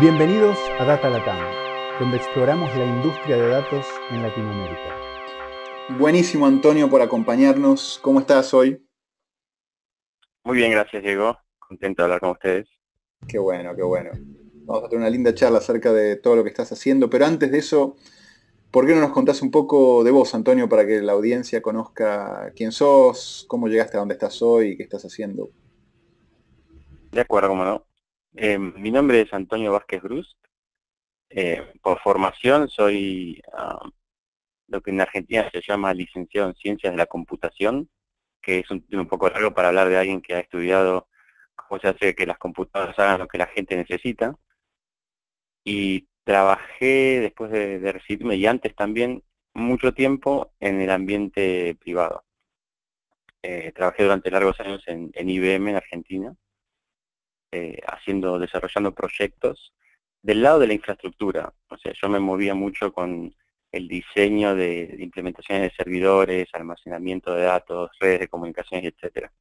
Bienvenidos a Data Latam, donde exploramos la industria de datos en Latinoamérica. Buenísimo Antonio por acompañarnos. ¿Cómo estás hoy? Muy bien, gracias Diego. Contento de hablar con ustedes. Qué bueno, qué bueno. Vamos a tener una linda charla acerca de todo lo que estás haciendo, pero antes de eso, ¿por qué no nos contás un poco de vos, Antonio, para que la audiencia conozca quién sos, cómo llegaste a donde estás hoy y qué estás haciendo? De acuerdo, cómo no. Eh, mi nombre es Antonio Vázquez Brust. Eh, por formación soy ah, lo que en Argentina se llama licenciado en Ciencias de la Computación, que es un un poco largo para hablar de alguien que ha estudiado cómo se hace que las computadoras hagan lo que la gente necesita. Y trabajé después de, de recibirme y antes también mucho tiempo en el ambiente privado. Eh, trabajé durante largos años en, en IBM en Argentina eh, haciendo, desarrollando proyectos del lado de la infraestructura. O sea, yo me movía mucho con el diseño de, implementaciones de servidores, almacenamiento de datos, redes de comunicaciones, etcétera.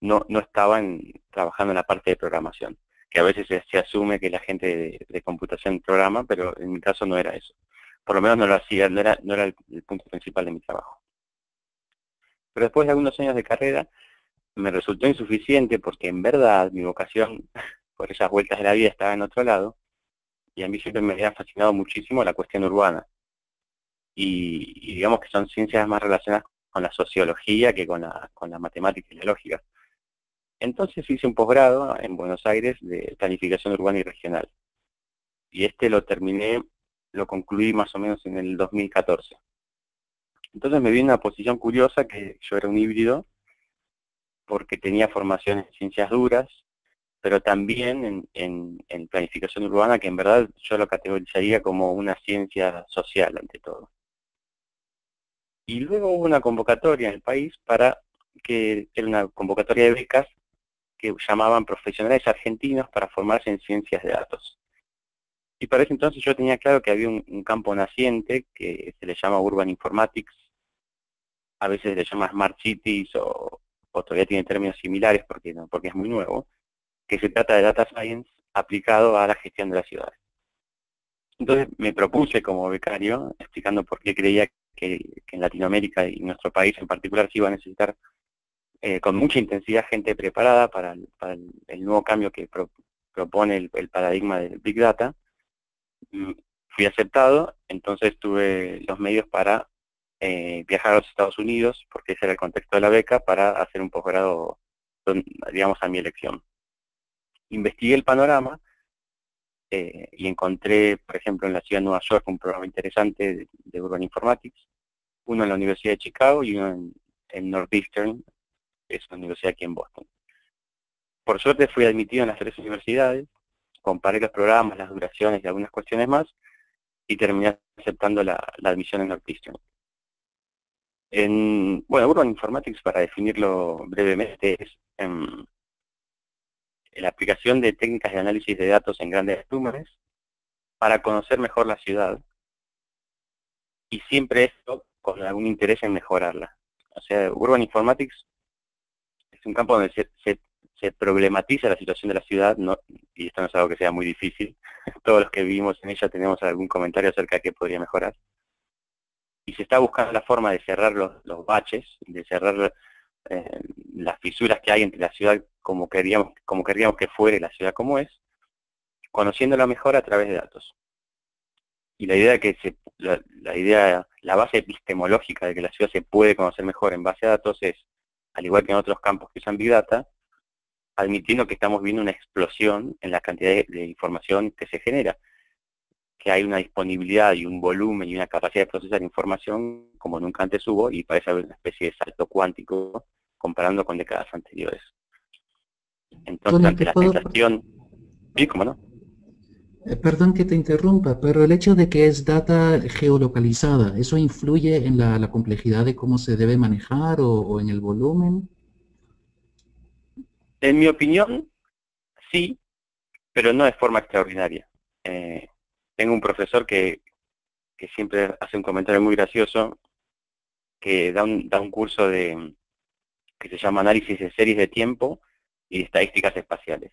No, no estaba trabajando en la parte de programación, que a veces se, asume que la gente de, computación programa, pero en mi caso no era eso. Por lo menos no lo hacía, no era, no era el punto principal de mi trabajo. Pero después de algunos años de carrera, me resultó insuficiente porque en verdad mi vocación por esas vueltas de la vida estaba en otro lado y a mí siempre me había fascinado muchísimo la cuestión urbana. Y, digamos que son ciencias más relacionadas con la sociología que con la, con la matemática y la lógica. Entonces hice un posgrado en Buenos Aires de planificación urbana y regional. Y este lo terminé, lo concluí más o menos en el 2014. Entonces me vi en una posición curiosa que yo era un híbrido porque tenía formación en ciencias duras, pero también en, planificación urbana, que en verdad yo lo categorizaría como una ciencia social ante todo. Y luego hubo una convocatoria en el país para que era una convocatoria de becas que llamaban profesionales argentinos para formarse en ciencias de datos. Y para ese entonces yo tenía claro que había un campo naciente que se le llama Urban Informatics, a veces se le llama Smart Cities o, o todavía tiene términos similares porque, no, porque es muy nuevo, que se trata de Data Science aplicado a la gestión de las ciudades. Entonces me propuse como becario, explicando por qué creía que, en Latinoamérica y nuestro país en particular se iba a necesitar eh, con mucha intensidad gente preparada para el, nuevo cambio que pro, propone el, el, paradigma del Big Data. Mm, fui aceptado, entonces tuve los medios para eh, viajar a los Estados Unidos, porque ese era el contexto de la beca, para hacer un posgrado, digamos, a mi elección. Investigué el panorama eh, y encontré, por ejemplo, en la ciudad de Nueva York un programa interesante de, Urban Informatics, uno en la Universidad de Chicago y uno en, Northeastern, que es una universidad aquí en Boston. Por suerte fui admitido en las tres universidades, comparé los programas, las duraciones y algunas cuestiones más, y terminé aceptando la admisión en Northeastern. En, bueno, Urban Informatics, para definirlo brevemente, es en, la aplicación de técnicas de análisis de datos en grandes volúmenes para conocer mejor la ciudad y siempre esto con algún interés en mejorarla. O sea, Urban Informatics es un campo donde se, problematiza la situación de la ciudad, y esto no es algo que sea muy difícil. Todos los que vivimos en ella tenemos algún comentario acerca de qué podría mejorar y se está buscando la forma de cerrar los, los baches, de cerrar eh, las fisuras que hay entre la ciudad como queríamos, como queríamos que fuera la ciudad como es, conociéndola mejor a través de datos. Y la idea que se, la, idea, la base epistemológica de que la ciudad se puede conocer mejor en base a datos es, al igual que en otros campos que usan Big Data, admitiendo que estamos viendo una explosión en la cantidad de información que se genera que hay una disponibilidad y un volumen y una capacidad de procesar información como nunca antes hubo y parece haber una especie de salto cuántico comparando con décadas anteriores. Entonces, ante la sensación... Sí, cómo no. Eh, perdón que te interrumpa, pero el hecho de que es data geolocalizada, ¿eso influye en la, la complejidad de cómo se debe manejar o, o, en el volumen? En mi opinión, sí, pero no de forma extraordinaria. Eh, tengo un profesor que, que siempre hace un comentario muy gracioso, que da un, da un curso de que se llama Análisis de Series de Tiempo y Estadísticas Espaciales.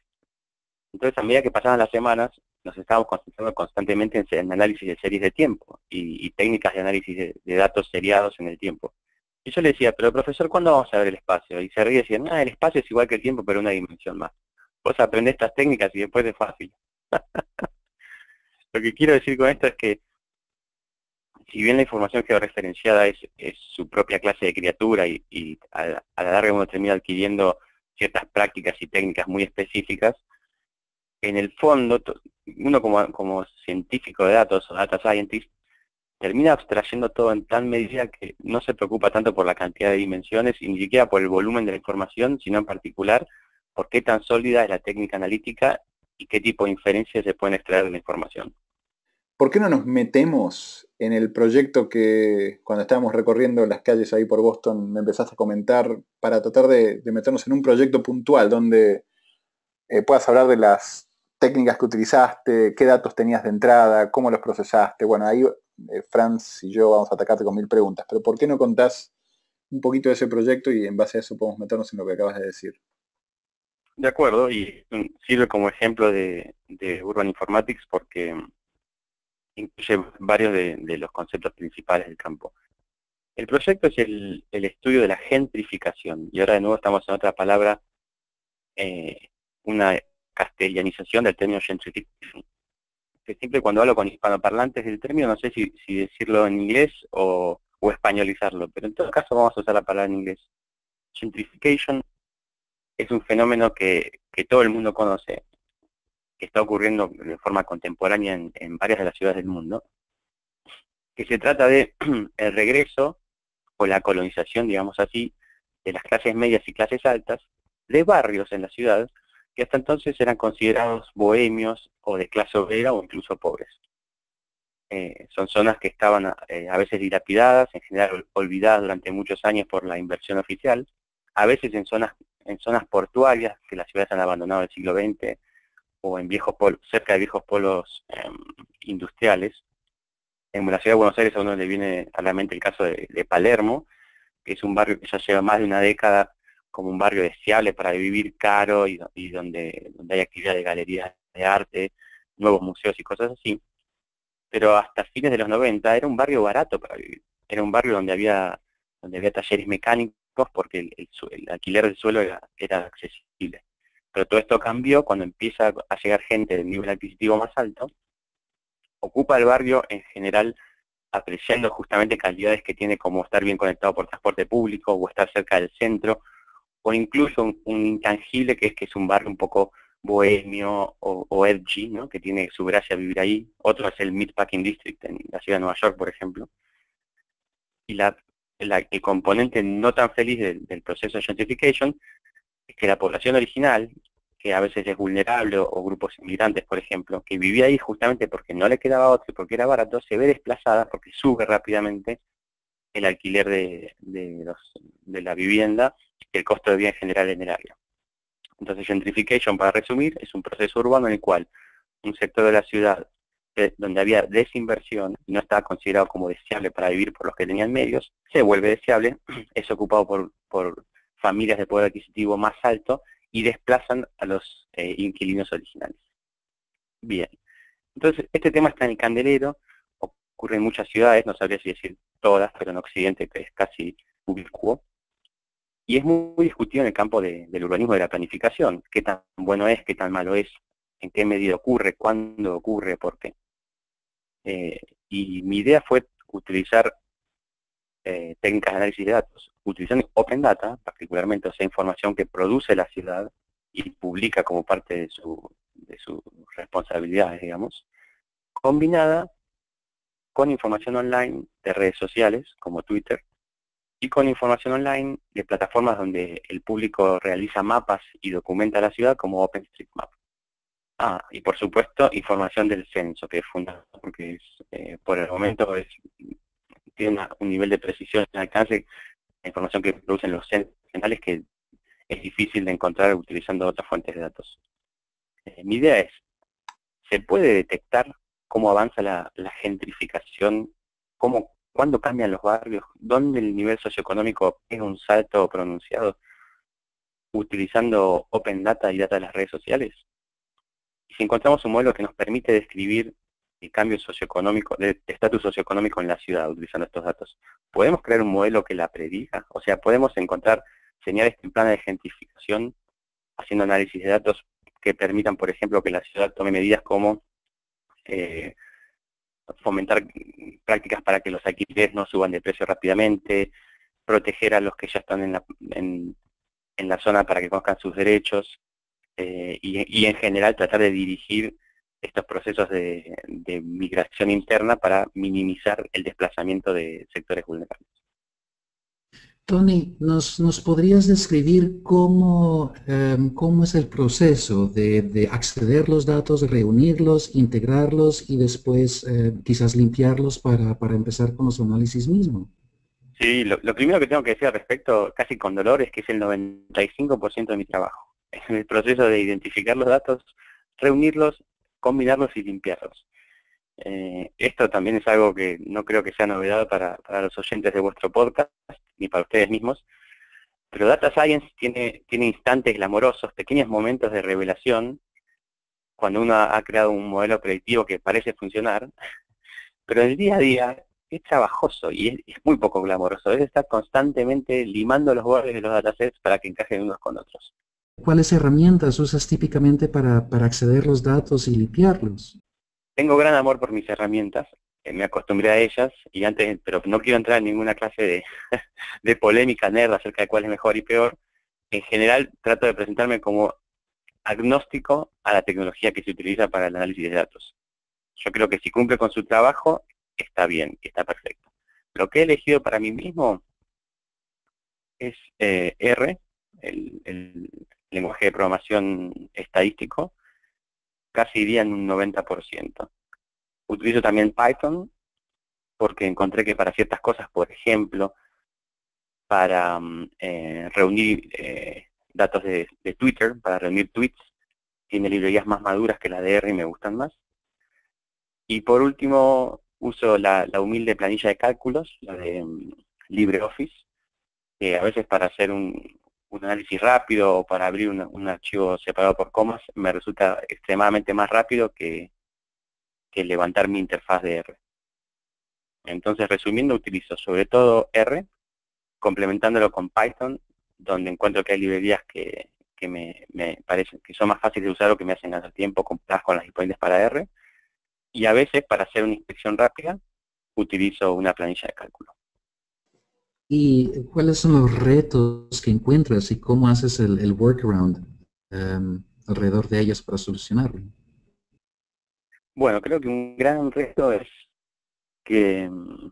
Entonces, a medida que pasaban las semanas, nos estábamos concentrando constantemente en, análisis de series de tiempo y, técnicas de análisis de, datos seriados en el tiempo. Y yo le decía, pero profesor, ¿cuándo vamos a ver el espacio? Y se ríe y decía, ah, el espacio es igual que el tiempo, pero una dimensión más. Vos aprendés estas técnicas y después es fácil. Lo que quiero decir con esto es que si bien la información georreferenciada es, es su propia clase de criatura y, a, la larga uno termina adquiriendo ciertas prácticas y técnicas muy específicas, en el fondo, uno como, como científico de datos o data scientist, termina abstrayendo todo en tal medida que no se preocupa tanto por la cantidad de dimensiones y ni siquiera por el volumen de la información, sino en particular por qué tan sólida es la técnica analítica y qué tipo de inferencias se pueden extraer de la información. ¿Por qué no nos metemos en el proyecto que cuando estábamos recorriendo las calles ahí por Boston me empezaste a comentar para tratar de, meternos en un proyecto puntual donde eh, puedas hablar de las técnicas que utilizaste, qué datos tenías de entrada, cómo los procesaste? Bueno, ahí eh, Franz y yo vamos a atacarte con mil preguntas, pero ¿por qué no contás un poquito de ese proyecto y en base a eso podemos meternos en lo que acabas de decir? De acuerdo, y sirve como ejemplo de, de Urban Informatics porque incluye varios de, los conceptos principales del campo. El proyecto es el, estudio de la gentrificación, y ahora de nuevo estamos en otra palabra, eh, una castellanización del término gentrification. Que siempre cuando hablo con hispanoparlantes del término, no sé si, decirlo en inglés o, o españolizarlo, pero en todo caso vamos a usar la palabra en inglés. Gentrification es un fenómeno que, todo el mundo conoce, que está ocurriendo de forma contemporánea en, varias de las ciudades del mundo, que se trata de el regreso o la colonización, digamos así, de las clases medias y clases altas de barrios en la ciudad que hasta entonces eran considerados bohemios o de clase obrera o incluso pobres. Eh, son zonas que estaban eh, a veces dilapidadas, en general olvidadas durante muchos años por la inversión oficial, a veces en zonas en zonas portuarias que las ciudades han abandonado en el siglo XX o en viejos polos, cerca de viejos polos em, industriales. En la ciudad de Buenos Aires a uno le viene a el caso de, Palermo, que es un barrio que ya lleva más de una década como un barrio deseable para vivir caro y, donde, donde hay actividad de galerías de arte, nuevos museos y cosas así. Pero hasta fines de los 90 era un barrio barato para vivir. Era un barrio donde había, donde había talleres mecánicos porque el, alquiler del suelo era, accesible. Pero todo esto cambió cuando empieza a llegar gente del nivel adquisitivo más alto, ocupa el barrio en general apreciando justamente calidades que tiene como estar bien conectado por transporte público o estar cerca del centro, o incluso un, intangible que es que es un barrio un poco bohemio o, edgy, ¿no? que tiene su gracia vivir ahí. Otro es el Meatpacking District en la ciudad de Nueva York, por ejemplo. Y la el componente no tan feliz del, proceso de gentrification que la población original, que a veces es vulnerable, o, grupos inmigrantes, por ejemplo, que vivía ahí justamente porque no le quedaba otro y porque era barato, se ve desplazada porque sube rápidamente el alquiler de, de la vivienda el costo de vida en general en el área. Entonces, gentrification, para resumir, es un proceso urbano en el cual un sector de la ciudad donde había desinversión y no estaba considerado como deseable para vivir por los que tenían medios, se vuelve deseable, es ocupado por, familias de poder adquisitivo más alto y desplazan a los eh, inquilinos originales. Bien, entonces este tema está en el candelero, ocurre en muchas ciudades, no sabría si decir todas, pero en Occidente es casi ubicuo, y es muy discutido en el campo del urbanismo de la planificación, qué tan bueno es, qué tan malo es, en qué medida ocurre, cuándo ocurre, por qué. Eh, y mi idea fue utilizar eh, técnicas de análisis de datos, utilizando Open Data, particularmente esa información que produce la ciudad y publica como parte de, su, sus responsabilidades, digamos, combinada con información online de redes sociales como Twitter y con información online de plataformas donde el público realiza mapas y documenta la ciudad como OpenStreetMap. Ah, y por supuesto, información del censo, que es fundamental, porque eh, por el momento es, tiene un nivel de precisión en alcance, la información que producen los regionales que es difícil de encontrar utilizando otras fuentes de datos. Eh, mi idea es, ¿se puede detectar cómo avanza la, gentrificación? Cómo, ¿Cuándo cambian los barrios? ¿Dónde el nivel socioeconómico es un salto pronunciado? utilizando Open Data y data de las redes sociales? Y si encontramos un modelo que nos permite describir el cambio socioeconómico, de estatus socioeconómico en la ciudad utilizando estos datos, ¿podemos crear un modelo que la prediga? O sea, ¿podemos encontrar señales tempranas de gentrificación haciendo análisis de datos que permitan, por ejemplo, que la ciudad tome medidas como eh, fomentar prácticas para que los alquileres no suban de precio rápidamente, proteger a los que ya están en la, zona para que conozcan sus derechos eh, y, en general tratar de dirigir estos procesos de, de migración interna para minimizar el desplazamiento de sectores vulnerables. Tony, ¿nos, ¿nos, podrías describir cómo, em, cómo es el proceso de, de, acceder los datos, reunirlos, integrarlos y después eh, quizás limpiarlos para, para, empezar con los análisis mismos? Sí, lo, primero que tengo que decir al respecto, casi con dolor, es que es el 95% de mi trabajo. Es el proceso de identificar los datos, reunirlos, combinarlos y limpiarlos. Eh, esto también es algo que no creo que sea novedad para, los oyentes de vuestro podcast, ni para ustedes mismos, pero Data Science tiene, instantes glamorosos, pequeños momentos de revelación, cuando uno ha creado un modelo predictivo que parece funcionar, pero el día a día es trabajoso y es, muy poco glamoroso. Es estar constantemente limando los bordes de los datasets para que encajen unos con otros. ¿Cuáles herramientas usas típicamente para, para acceder a los datos y limpiarlos? Tengo gran amor por mis herramientas me acostumbré a ellas y antes, pero no quiero entrar en ninguna clase de, polémica nerd acerca de cuál es mejor y peor. En general trato de presentarme como agnóstico a la tecnología que se utiliza para el análisis de datos. Yo creo que si cumple con su trabajo, está bien, está perfecto. Lo que he elegido para mí mismo es eh, R, el, lenguaje de programación estadístico, casi diría en un 90%. Utilizo también Python porque encontré que para ciertas cosas, por ejemplo, para mm, eh, reunir eh, datos de, Twitter, para reunir tweets, tiene librerías más maduras que la de R y me gustan más. Y por último, uso la, humilde planilla de cálculos, la de mm, LibreOffice, que a veces para hacer un, análisis rápido o para abrir un archivo separado por comas me resulta extremadamente más rápido que, que levantar mi interfaz de R. Entonces, resumiendo, utilizo sobre todo R, complementándolo con Python, donde encuentro que hay librerías que, me, parecen que son más fáciles de usar o que me hacen ganar tiempo con las disponibles para R. Y a veces, para hacer una inspección rápida, utilizo una planilla de cálculo. ¿Y cuáles son los retos que encuentras y cómo haces el, workaround em, alrededor de ellos para solucionarlo? Bueno, creo que un gran reto es que mm,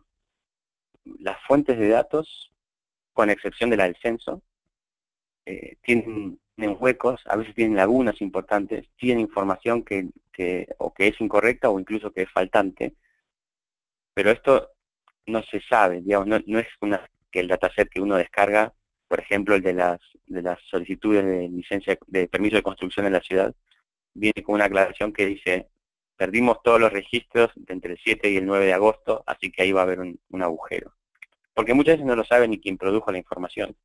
las fuentes de datos, con excepción de la del censo, eh, tienen, huecos, a veces tienen lagunas importantes, tienen información que, o que es incorrecta o incluso que es faltante, pero esto no se sabe, digamos, no, es una, que el dataset que uno descarga, por ejemplo, el de las, de las solicitudes de licencia de permiso de construcción en la ciudad, viene con una aclaración que dice perdimos todos los registros entre el 7 y el 9 de agosto, así que ahí va a haber un, agujero. Porque muchas veces no lo sabe ni quién produjo la información.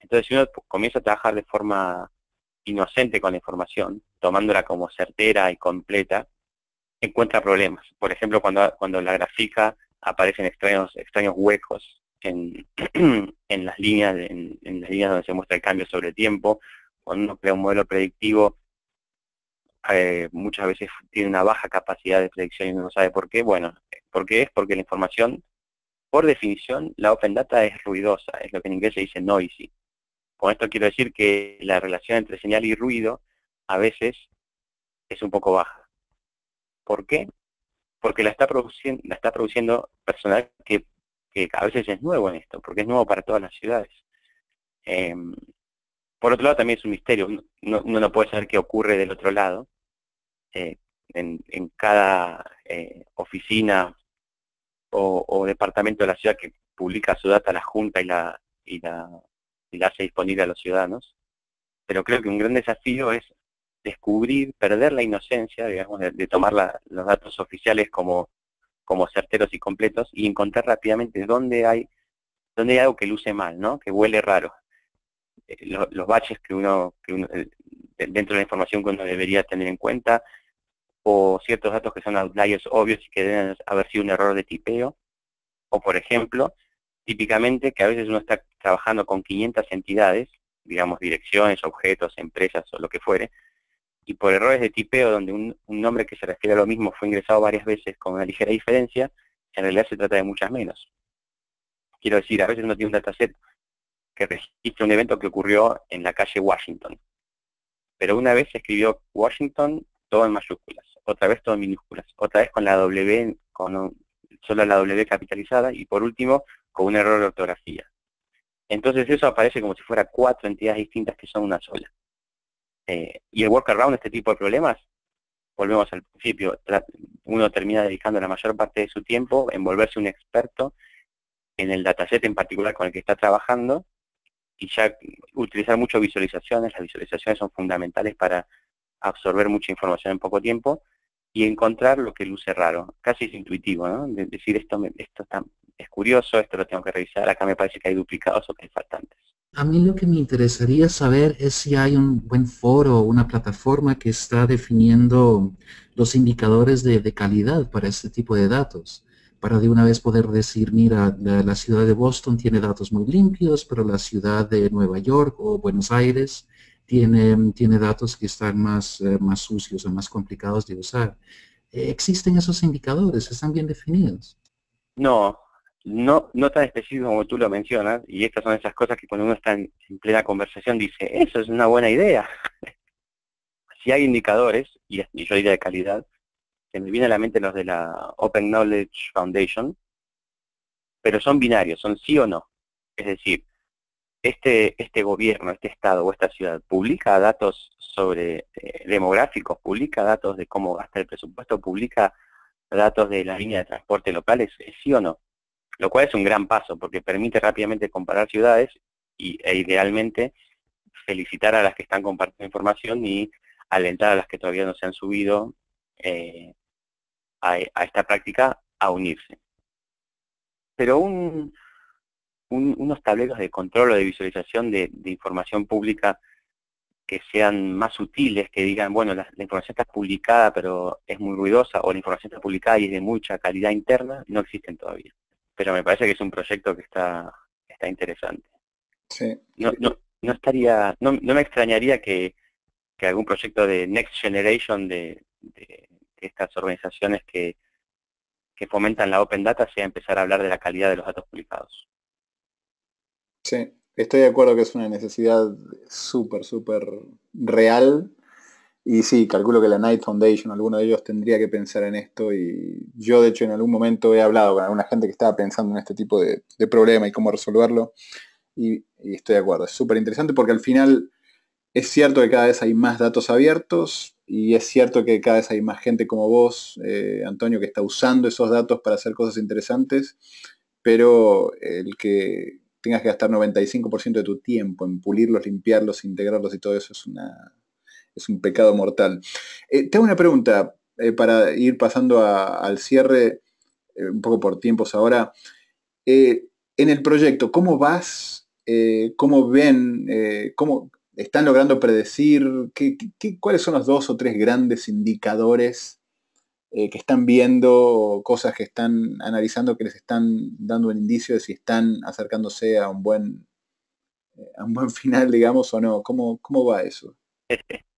Entonces, si uno comienza a trabajar de forma inocente con la información, tomándola como certera y completa, encuentra problemas. Por ejemplo, cuando, cuando la gráfica aparecen extraños huecos en, las líneas, en, las líneas donde se muestra el cambio sobre el tiempo, cuando uno crea un modelo predictivo eh, muchas veces tiene una baja capacidad de predicción y uno no sabe por qué. Bueno, ¿por qué es? Porque la información, por definición, la open data es ruidosa, es lo que en inglés se dice noisy. Con esto quiero decir que la relación entre señal y ruido a veces es un poco baja. ¿Por qué? Porque la está produciendo, la está produciendo personal que, a veces es nuevo en esto, porque es nuevo para todas las ciudades. Em, por otro lado, también es un misterio. Uno, no puede saber qué ocurre del otro lado. Eh, en, cada eh, oficina o, departamento de la ciudad que publica su data la Junta y la, y la, hace disponible a los ciudadanos. Pero creo que un gran desafío es descubrir, perder la inocencia, digamos, de, tomar los datos oficiales como, como certeros y completos y encontrar rápidamente dónde hay, dónde hay algo que luce mal, ¿no? que huele raro. Eh, los baches que uno, que uno eh, dentro de la información que uno debería tener en cuenta, o ciertos datos que son outliers obvios y que deben haber sido un error de tipeo, o por ejemplo, típicamente que a veces uno está trabajando con 500 entidades, digamos direcciones, objetos, empresas o lo que fuere, y por errores de tipeo donde un, nombre que se refiere a lo mismo fue ingresado varias veces con una ligera diferencia, en realidad se trata de muchas menos. Quiero decir, a veces uno tiene un dataset que registra un evento que ocurrió en la calle Washington. Pero una vez se escribió Washington todo en mayúsculas, otra vez todo en minúsculas, otra vez con la W, con solo la W capitalizada y por último con un error de ortografía. Entonces eso aparece como si fuera cuatro entidades distintas que son una sola. Eh, y el workaround este tipo de problemas, volvemos al principio, uno termina dedicando la mayor parte de su tiempo en volverse un experto en el dataset en particular con el que está trabajando y ya utilizar mucho visualizaciones, las visualizaciones son fundamentales para absorber mucha información en poco tiempo y encontrar lo que luce raro, casi es intuitivo, ¿no? decir esto, esto es curioso, esto lo tengo que revisar, acá me parece que hay duplicados o que hay faltantes. A mí lo que me interesaría saber es si hay un buen foro o una plataforma que está definiendo los indicadores de, calidad para este tipo de datos para de una vez poder decir, mira, la, ciudad de Boston tiene datos muy limpios, pero la ciudad de Nueva York o Buenos Aires tiene, datos que están más, eh, más sucios o más complicados de usar. ¿Existen esos indicadores? ¿Están bien definidos? No, no, no tan específico como tú lo mencionas, y estas son esas cosas que cuando uno está en, plena conversación dice, eso es una buena idea. si hay indicadores, y, yo diría de calidad, se me viene a la mente los de la Open Knowledge Foundation, pero son binarios, son sí o no. Es decir, este, este gobierno, este estado o esta ciudad publica datos sobre eh, demográficos, publica datos de cómo gasta el presupuesto, publica datos de la línea de transporte locales, es sí o no. Lo cual es un gran paso porque permite rápidamente comparar ciudades y, e idealmente felicitar a las que están compartiendo información y alentar a las que todavía no se han subido eh, a, esta práctica a unirse. Pero un, unos tableros de control o de visualización de, información pública que sean más sutiles, que digan, bueno, la, información está publicada pero es muy ruidosa, o la información está publicada y es de mucha calidad interna, no existen todavía. Pero me parece que es un proyecto que está, está interesante. No, no, no estaría, no, no me extrañaría que, que algún proyecto de Next Generation de, estas organizaciones que, que fomentan la Open Data sea empezar a hablar de la calidad de los datos publicados. Sí, estoy de acuerdo que es una necesidad súper, súper real. Y sí, calculo que la Knight Foundation, alguno de ellos tendría que pensar en esto. Y yo, de hecho, en algún momento he hablado con alguna gente que estaba pensando en este tipo de, problema y cómo resolverlo. Y, y estoy de acuerdo, es súper interesante porque al final es cierto que cada vez hay más datos abiertos, y es cierto que cada vez hay más gente como vos, eh, Antonio, que está usando esos datos para hacer cosas interesantes, pero el que tengas que gastar 95% de tu tiempo en pulirlos, limpiarlos, integrarlos y todo eso es, una, es un pecado mortal. Eh, te hago una pregunta eh, para ir pasando al cierre, un poco por tiempos ahora. en el proyecto, ¿cómo vas? ¿Cómo ven? Cómo, ¿Están logrando predecir qué, cuáles son los dos o tres grandes indicadores eh, que están viendo, cosas que están analizando, que les están dando un indicio de si están acercándose a un buen, eh, a un buen final, digamos, o no? ¿Cómo, cómo va eso?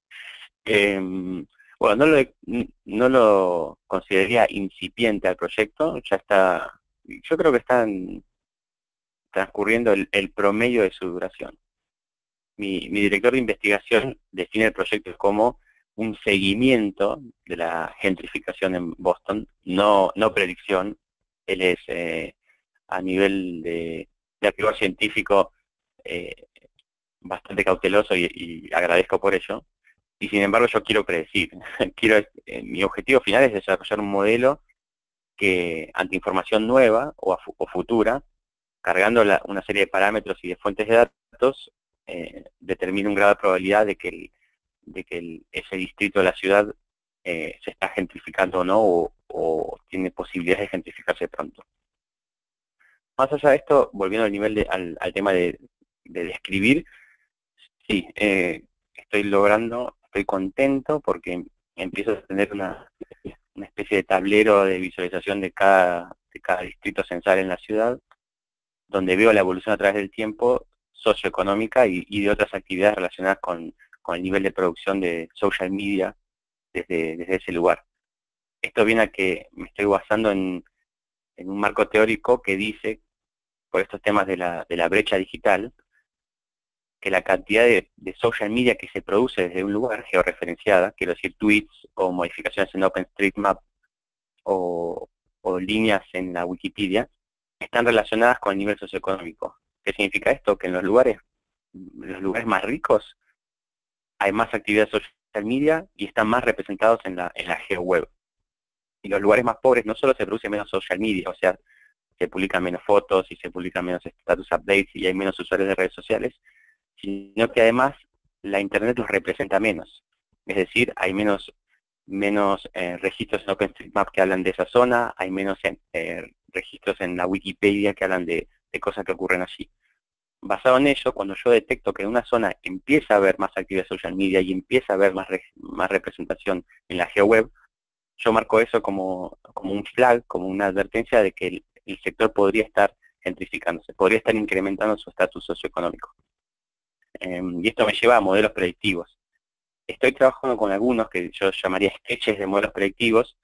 Em, bueno, no lo, no consideraría incipiente al proyecto, ya está, yo creo que están transcurriendo el promedio de su duración mi, director de investigación define el proyecto como un seguimiento de la gentrificación en Boston, no, predicción. Él es eh, a nivel de, de científico eh, bastante cauteloso y, agradezco por ello. Y sin embargo yo quiero predecir. quiero, eh, mi objetivo final es desarrollar un modelo que ante información nueva o, futura, cargando una serie de parámetros y de fuentes de datos, eh, determina un grado de probabilidad de que, de que ese distrito de la ciudad eh, se está gentrificando o no, o, tiene posibilidades de gentrificarse pronto. Más allá de esto, volviendo al nivel al, tema de, describir, sí, eh, estoy logrando, estoy contento porque empiezo a tener una, especie de tablero de visualización de cada, distrito censal en la ciudad, donde veo la evolución a través del tiempo socioeconómica y, de otras actividades relacionadas con, el nivel de producción de social media desde, ese lugar. Esto viene a que me estoy basando en, un marco teórico que dice, por estos temas de la brecha digital, que la cantidad de, social media que se produce desde un lugar georreferenciada, quiero decir tweets o modificaciones en OpenStreetMap o, o líneas en la Wikipedia, están relacionadas con el nivel socioeconómico. ¿Qué significa esto? Que en los lugares, los lugares más ricos hay más actividad social media y están más representados en la, en la GeoWeb. Y los lugares más pobres no solo se produce menos social media, o sea, se publican menos fotos y se publican menos status updates y hay menos usuarios de redes sociales, sino que además la Internet los representa menos. Es decir, hay menos, menos eh, registros en OpenStreetMap que hablan de esa zona, hay menos eh, registros en la Wikipedia que hablan de, de cosas que ocurren allí. Basado en ello, cuando yo detecto que en una zona empieza a haber más actividad social media y empieza a haber más, más representación en la GeoWeb, yo marco eso como, como un flag, como una advertencia de que el sector podría estar gentrificándose, podría estar incrementando su estatus socioeconómico. Eh, y esto me lleva a modelos predictivos. Estoy trabajando con algunos que yo llamaría sketches de modelos predictivos,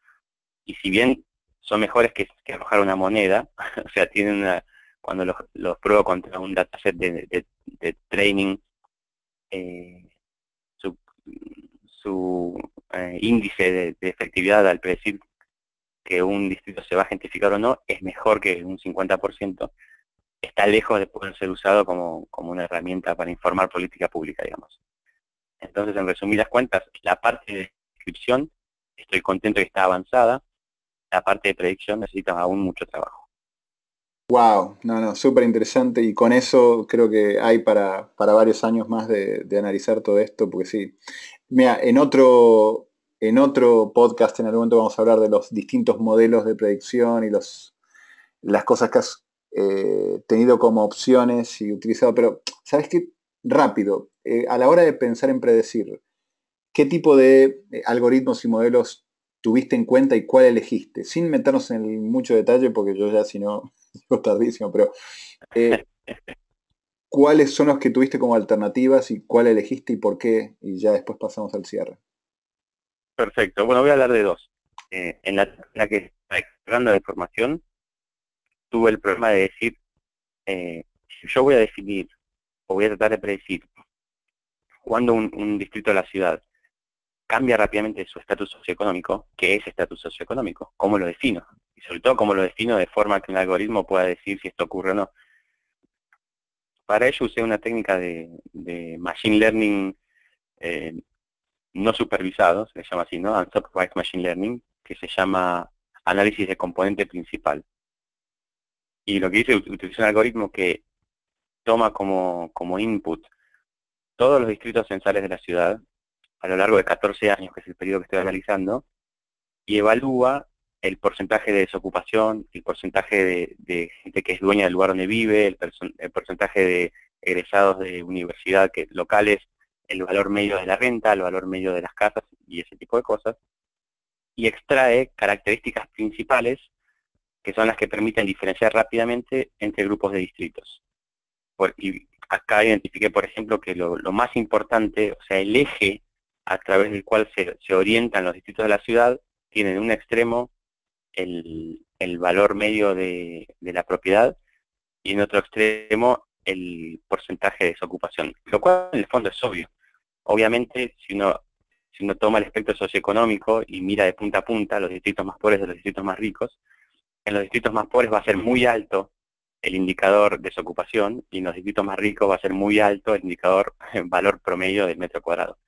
y si bien son mejores que, arrojar una moneda, o sea, tienen una, cuando los, los pruebo contra un dataset de, de, de training, eh, su, su eh, índice de, de, efectividad al predecir que un distrito se va a gentrificar o no es mejor que un 50%, está lejos de poder ser usado como, como una herramienta para informar política pública, digamos. Entonces, en resumidas cuentas, la parte de descripción, estoy contento que está avanzada, la parte de predicción necesita aún mucho trabajo. Wow, no, no, súper interesante y con eso creo que hay para, para varios años más de, analizar todo esto, porque sí, mira, en otro, en otro podcast en algún momento vamos a hablar de los distintos modelos de predicción y los, las cosas que has eh, tenido como opciones y utilizado, pero ¿sabes qué? Rápido, eh, a la hora de pensar en predecir, ¿qué tipo de eh, algoritmos y modelos tuviste en cuenta y cuál elegiste? Sin meternos en mucho detalle, porque yo ya si no, digo tardísimo, pero ¿cuáles son los que tuviste como alternativas y cuál elegiste y por qué? Y ya después pasamos al cierre. Perfecto, bueno, voy a hablar de dos. En, la, que está explorando la información, tuve el problema de decir, eh, si yo voy a definir o voy a tratar de predecir cuando un, distrito de la ciudad cambia rápidamente su estatus socioeconómico, ¿qué es estatus socioeconómico? ¿Cómo lo defino? Y sobre todo, ¿cómo lo defino de forma que un algoritmo pueda decir si esto ocurre o no? Para ello usé una técnica de, de machine learning eh, no supervisado, se llama así, ¿no? Unsupervised Machine Learning, que se llama análisis de componente principal. Y lo que hice, utilicé un algoritmo que toma como, como input todos los distritos censales de la ciudad a lo largo de 14 años, que es el periodo que estoy analizando, y evalúa el porcentaje de desocupación, el porcentaje de, de gente que es dueña del lugar donde vive, el, porcentaje de egresados de universidad locales, el valor medio de la renta, el valor medio de las casas y ese tipo de cosas, y extrae características principales que son las que permiten diferenciar rápidamente entre grupos de distritos. Por, y acá identifiqué, por ejemplo, que lo, más importante, o sea, el eje a través del cual se, orientan los distritos de la ciudad, tienen en un extremo el, el valor medio de, de, la propiedad y en otro extremo el porcentaje de desocupación, lo cual en el fondo es obvio. Obviamente, si uno, si uno toma el espectro socioeconómico y mira de punta a punta los distritos más pobres de los distritos más ricos, en los distritos más pobres va a ser muy alto el indicador de desocupación y en los distritos más ricos va a ser muy alto el indicador valor promedio del metro cuadrado.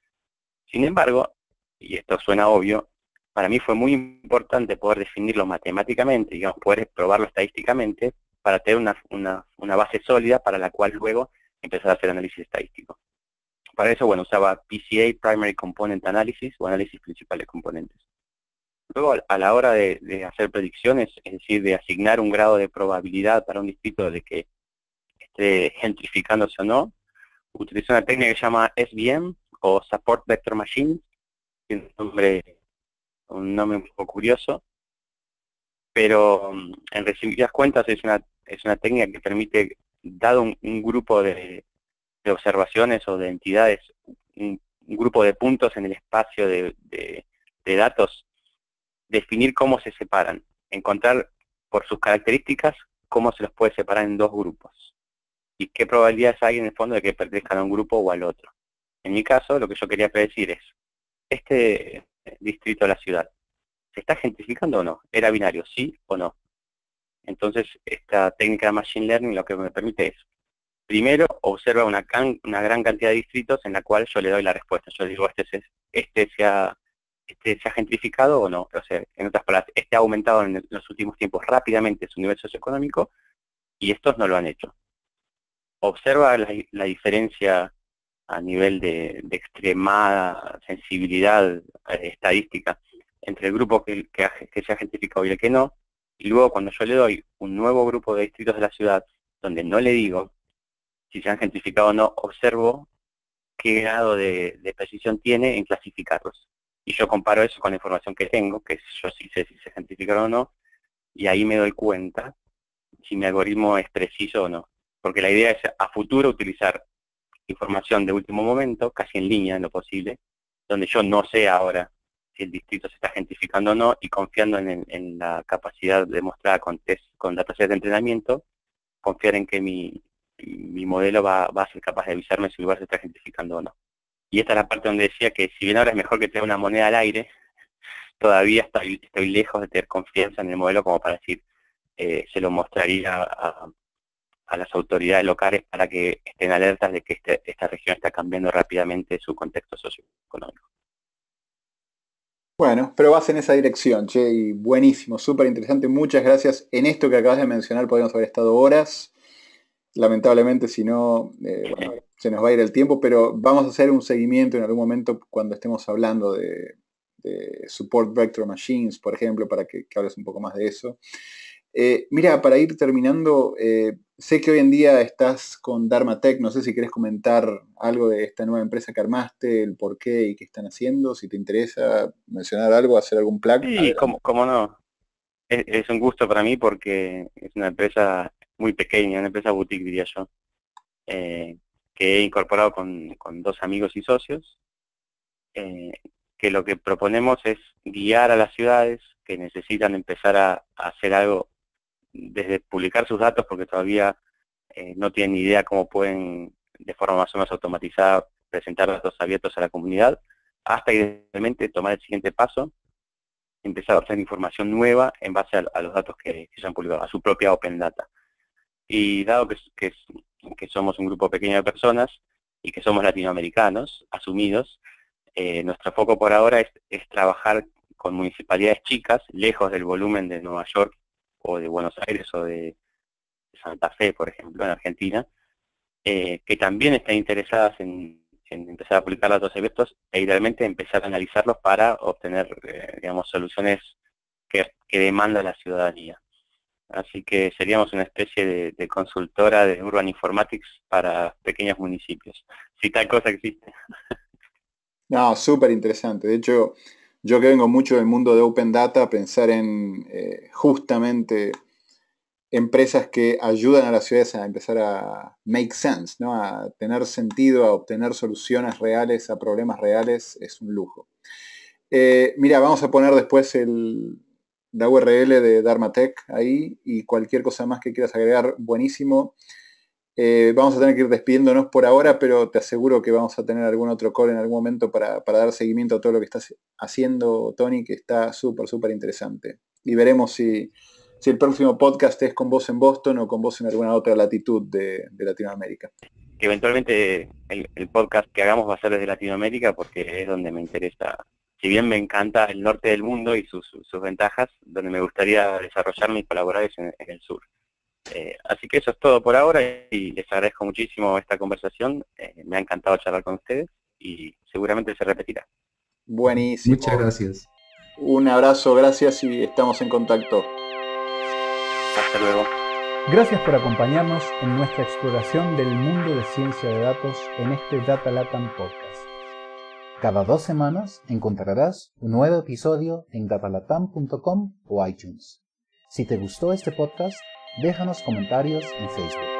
Sin embargo, y esto suena obvio, para mí fue muy importante poder definirlo matemáticamente, digamos, poder probarlo estadísticamente para tener una base sólida para la cual luego empezar a hacer análisis estadístico. Para eso, bueno, usaba PCA, Primary Component Analysis, o análisis principal de componentes. Luego, a la hora de, hacer predicciones, es decir, de asignar un grado de probabilidad para un distrito de que esté gentrificándose o no, utilicé una técnica que se llama SVM, o Support Vector Machines, un nombre, un nombre un poco curioso, pero mm, en resumidas cuentas es una, es una técnica que permite, dado un, grupo de, observaciones o de entidades, un, grupo de puntos en el espacio de datos, definir cómo se separan, encontrar por sus características cómo se los puede separar en dos grupos y qué probabilidades hay en el fondo de que pertenezcan a un grupo o al otro. En mi caso, lo que yo quería predecir es, este distrito de la ciudad, ¿se está gentrificando o no? ¿Era binario, sí o no? Entonces, esta técnica de Machine Learning lo que me permite es, primero, observa una, gran cantidad de distritos en la cual yo le doy la respuesta. Yo digo, este, este se este, se ha gentrificado o no. O sea, en otras palabras, este ha aumentado en los últimos tiempos rápidamente su nivel socioeconómico y estos no lo han hecho. Observa la, diferencia a nivel de, extremada sensibilidad eh, estadística entre el grupo que, que, se ha gentrificado y el que no, y luego cuando yo le doy un nuevo grupo de distritos de la ciudad, donde no le digo si se han gentrificado o no, observo qué grado de precisión tiene en clasificarlos y yo comparo eso con la información que tengo, que yo sí sé si se científica o no, y ahí me doy cuenta si mi algoritmo es preciso o no. Porque la idea es a futuro utilizar información de último momento, casi en línea en lo posible, donde yo no sé ahora si el distrito se está gentificando o no, y confiando en, la capacidad demostrada con test, con datasets de entrenamiento, confiar en que mi, mi modelo va, a ser capaz de avisarme si el lugar se está gentificando o no. Y esta es la parte donde decía que si bien ahora es mejor que tener una moneda al aire, todavía estoy, lejos de tener confianza en el modelo como para decir, eh, se lo mostraría a, las autoridades locales para que estén alertas de que este, esta región está cambiando rápidamente su contexto socioeconómico. Bueno, pero vas en esa dirección, Che, y buenísimo, súper interesante. Muchas gracias. En esto que acabas de mencionar podemos haber estado horas. Lamentablemente, si no, eh, se nos va a ir el tiempo, pero vamos a hacer un seguimiento en algún momento cuando estemos hablando de, Support Vector Machines, por ejemplo, para que, hables un poco más de eso. Eh, mira, para ir terminando, eh, sé que hoy en día estás con Dharma Tech, no sé si quieres comentar algo de esta nueva empresa que armaste, el por qué y qué están haciendo, si te interesa mencionar algo, hacer algún plug. Sí, como, no. Es, un gusto para mí porque es una empresa muy pequeña, una empresa boutique diría yo. Eh, que he incorporado con, dos amigos y socios, eh, que lo que proponemos es guiar a las ciudades que necesitan empezar a, hacer algo desde publicar sus datos, porque todavía eh, no tienen idea cómo pueden de forma más o menos automatizada presentar datos abiertos a la comunidad, hasta idealmente tomar el siguiente paso, empezar a obtener información nueva en base a, los datos que, se han publicado, a su propia Open Data. Y dado que, que, que somos un grupo pequeño de personas y que somos latinoamericanos, asumidos, eh, nuestro foco por ahora es, trabajar con municipalidades chicas, lejos del volumen de Nueva York o de Buenos Aires o de Santa Fe, por ejemplo, en Argentina, eh, que también están interesadas en, empezar a publicar datos abiertos e idealmente empezar a analizarlos para obtener, eh, digamos, soluciones que, que demanda la ciudadanía. Así que seríamos una especie de, consultora de Urban Informatics para pequeños municipios, si tal cosa existe. No, súper interesante. De hecho, yo que vengo mucho del mundo de Open Data, pensar en eh, justamente empresas que ayudan a las ciudades a empezar a make sense, ¿no? a tener sentido, a obtener soluciones reales a problemas reales, es un lujo. Eh, mira, vamos a poner después el, la URL de Dharmatech ahí y cualquier cosa más que quieras agregar, buenísimo. Eh, vamos a tener que ir despidiéndonos por ahora, pero te aseguro que vamos a tener algún otro call en algún momento para, dar seguimiento a todo lo que estás haciendo, Tony, que está súper, súper interesante. Y veremos si, el próximo podcast es con vos en Boston o con vos en alguna otra latitud de, Latinoamérica. Eventualmente el podcast que hagamos va a ser desde Latinoamérica porque es donde me interesa si bien me encanta el norte del mundo y sus, ventajas, donde me gustaría desarrollarme y colaborar es en, el sur. Eh, así que eso es todo por ahora y les agradezco muchísimo esta conversación. Eh, me ha encantado charlar con ustedes y seguramente se repetirá. Buenísimo. Muchas gracias. Un abrazo, gracias y estamos en contacto. Hasta luego. Gracias por acompañarnos en nuestra exploración del mundo de ciencia de datos en este Data Latam Podcast. Cada dos semanas encontrarás un nuevo episodio en datalatam.com o iTunes. Si te gustó este podcast, déjanos comentarios en Facebook.